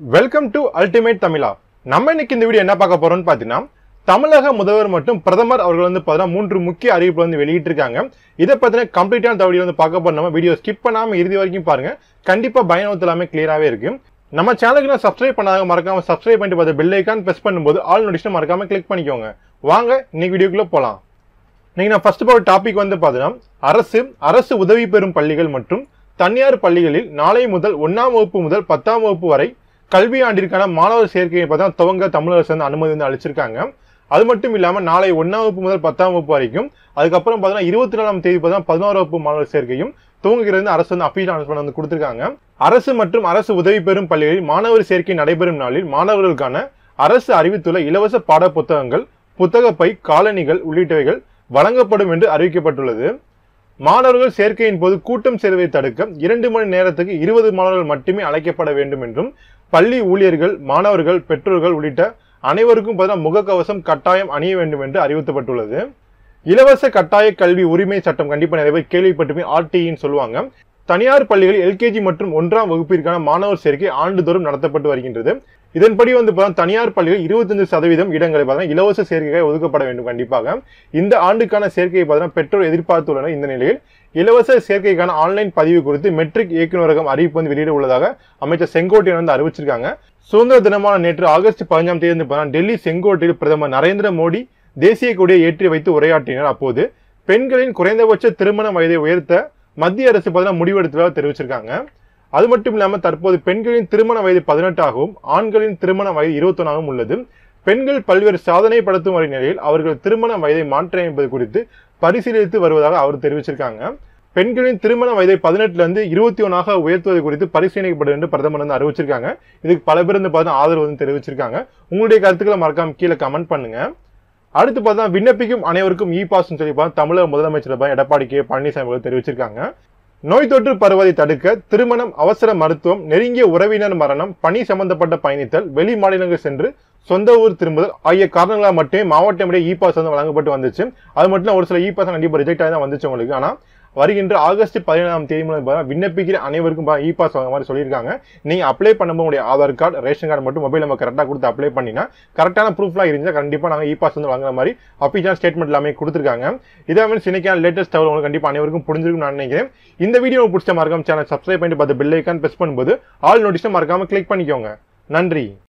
Welcome to ultimate தமிழா நம்ம இன்னைக்கு இந்த வீடியோ என்ன பார்க்க போறோம்னு பார்த்தீங்கன்னா தமிழக முதல்வர் மற்றும் பிரதமர் அவர்கள் வந்து பார்த்தீங்கன்னா மூன்று முக்கிய அறிவிப்பு வந்து வெளியிட்டிருக்காங்க. இதை பத்தின கம்ப்ளீட்டான தகவல் வந்து பார்க்க போறோம். நம்ம வீடியோ ஸ்கிப் பண்ணாம இறுதி வரைக்கும் பாருங்க. கண்டிப்பா பயணத்து எல்லாமே கிளியராகவே இருக்கு. நம்ம சேனலுக்கு நான் சப்ஸ்கிரைப் பண்ணாத மறக்காம சப்ஸ்கிரைப் பண்ணிட்டு பார்த்து பெல் ஐக்கான் பிரஸ் பண்ணும்போது ஆல் நோட்டிஷன் மறக்காம கிளிக் பண்ணிக்கோங்க. வாங்க இன்னைக்கு வீடியோக்குள்ள போலாம். இன்னைக்கு நான் ஃபர்ஸ்ட் பார்த்த டாபிக் வந்து பார்த்தீங்கன்னா அரசு அரசு உதவி பெறும் பள்ளிகள் மற்றும் தனியார் பள்ளிகளில் நாளை முதல் ஒன்றாம் வகுப்பு முதல் பத்தாம் வகுப்பு வரை கல்வி ஆண்டிற்கான மாணவர் சேர்க்கையை பார்த்தா துவங்க தமிழக அரசு வந்து அனுமதி வந்து அளிச்சிருக்காங்க. அது மட்டும் இல்லாமல் நாளை ஒன்றாம் வகுப்பு முதல் பத்தாம் வகுப்பு வரைக்கும் அதுக்கப்புறம் பார்த்தீங்கன்னா இருபத்தி நாலாம் தேதி பார்த்தா பதினோரு வகுப்பு மாணவர் சேர்க்கையும் துவங்குகிறது அரசு வந்து அஃபீஷியல் அனௌன்ஸ்மெண்ட் வந்து கொடுத்துருக்காங்க. அரசு மற்றும் அரசு உதவி பெறும் பள்ளிகளில் மாணவர் சேர்க்கை நடைபெறும் நாளில் மாணவர்களுக்கான அரசு அறிவித்துள்ள இலவச பாட புத்தகங்கள் புத்தகப்பை காலணிகள் உள்ளிட்டவைகள் வழங்கப்படும் என்று அறிவிக்கப்பட்டுள்ளது. மாணவர்கள் சேர்க்கையின் போது கூட்டம் சேர்வதை தடுக்க இரண்டு மணி நேரத்துக்கு இருபது மாணவர்கள் மட்டுமே அழைக்கப்பட வேண்டும் என்றும் பள்ளி ஊழியர்கள் மாணவர்கள் பெற்றோர்கள் உள்ளிட்ட அனைவருக்கும் பார்த்தீங்கன்னா முகக்கவசம் கட்டாயம் அணிய வேண்டும் என்று அறிவுறுத்தப்பட்டுள்ளது. இலவச கட்டாய கல்வி உரிமை சட்டம் கண்டிப்பாக நிறைய பேர் கேள்விப்பட்டுமே ஆர்டின்னு சொல்லுவாங்க. தனியார் பள்ளிகளில் எல்கேஜி மற்றும் ஒன்றாம் வகுப்பிற்கான மாணவர் சேர்க்கை ஆண்டுதோறும் நடத்தப்பட்டு வருகின்றது. இதன்படி வந்து பார்த்தா தனியார் பள்ளிகள் இருபத்தஞ்சு சதவீதம் இடங்களை பார்த்தா இலவச சேர்க்கைகள் ஒதுக்கப்பட வேண்டும் கண்டிப்பாக. இந்த ஆண்டுக்கான சேர்க்கையை பார்த்தா பெற்றோர் எதிர்பார்த்துள்ளனர் இந்த நிலையில். இலவச சேர்க்கைக்கான ஆன்லைன் பதிவு குறித்து மெட்ரிக் இயக்குநரகம் அறிவிப்பு வந்து வெளியிட உள்ளதாக அமைச்சர் செங்கோட்டையன் வந்து அறிவிச்சிருக்காங்க. சுதந்திர தினமான நேற்று ஆகஸ்ட் பதினஞ்சாம் தேதி வந்து பார்த்தா டெல்லி செங்கோட்டையில் பிரதமர் நரேந்திர மோடி தேசிய கொடியை ஏற்றி வைத்து உரையாற்றினார். அப்போது பெண்களின் குறைந்தபட்ச திருமண வயதை உயர்த்த மத்திய அரசு பார்த்தீங்கன்னா முடிவெடுத்ததாக தெரிவிச்சிருக்காங்க. அது மட்டும் இல்லாமல் தற்போது பெண்களின் திருமண வயது பதினெட்டாகவும் ஆண்களின் திருமண வயது இருபத்தொன்னாகவும் உள்ளது. பெண்கள் பல்வேறு சாதனை படுத்தும் வரை நிலையில் அவர்கள் திருமண வயதை மாற்ற என்பது குறித்து பரிசீலித்து வருவதாக அவர் தெரிவிச்சிருக்காங்க. பெண்களின் திருமண வயதை பதினெட்டுலேருந்து இருபத்தி ஒன்றாக உயர்த்துவது குறித்து பரிசீலிக்கப்படும் என்று பிரதமர் வந்து அறிவிச்சிருக்காங்க. இதுக்கு பல பேர் வந்து பார்த்தீங்கன்னா ஆதரவு வந்து தெரிவிச்சிருக்காங்க. உங்களுடைய கருத்துக்களை மறக்காம கீழே கமெண்ட் பண்ணுங்கள் அடுத்து பார்த்தா விண்ணப்பிக்கும் அனைவருக்கும் இ பாஸ் சொல்லி பார்த்தா தமிழக முதலமைச்சர் எடப்பாடி கே. பழனிசாமி அவர்கள் தெரிவிச்சிருக்காங்க. நோய் தொற்று பரவதை தடுக்க திருமணம் அவசர மருத்துவம் நெருங்கிய உறவினர் மரணம் பணி சம்பந்தப்பட்ட பயணித்தல் வெளி மாநிலங்கள் சென்று சொந்த ஊர் திரும்புதல் ஆகிய காரணங்களால் மட்டுமே மாவட்டம் இடையே இ பாஸ் வந்து வழங்கப்பட்டு வந்துச்சு. அது மட்டும் ஒரு சில இ பாஸ் கண்டிப்பாக ரிஜெக்ட் ஆகி தான் வந்துச்சு உங்களுக்கு. ஆனால் வருகின்ற ஆகஸ்ட் பதினேழாம் தேதி மூலம் பார்த்தா விண்ணப்பிக்கிற அனைவருக்கும் இ பாஸ் வாங்க மாதிரி சொல்லியிருக்காங்க. நீங்கள் அப்ளை பண்ணும்போது உங்களுடைய ஆதார் கார்டு ரேஷன் கார்டு மட்டும் மொபைல் நம்ம கரெக்டாக கொடுத்து அப்ளை பண்ணினா கரெக்டான ப்ரூஃப்லாம் இருந்தால் கண்டிப்பாக நாங்கள் இ பாஸ் வந்து வாங்குற மாதிரி அப்பீஷன் ஸ்டேட்மெண்ட் எல்லாமே கொடுத்துருக்காங்க. இதே மாதிரி இன்னைக்கான லேட்டஸ்ட் தகவல் உங்களுக்கு கண்டிப்பாக அனைவருக்கும் புரிஞ்சிருக்கும் நான் நினைக்கிறேன். இந்த வீடியோ பிடிச்ச மறக்காம சேனல் சப்ஸ்கிரைப் பண்ணிட்டு பார்த்து பெல் ஐக்கான் ப்ரெஸ் பண்ணும்போது ஆல் நோட்டிஷன் மறக்காமல் கிளிக் பண்ணிக்கோங்க. நன்றி.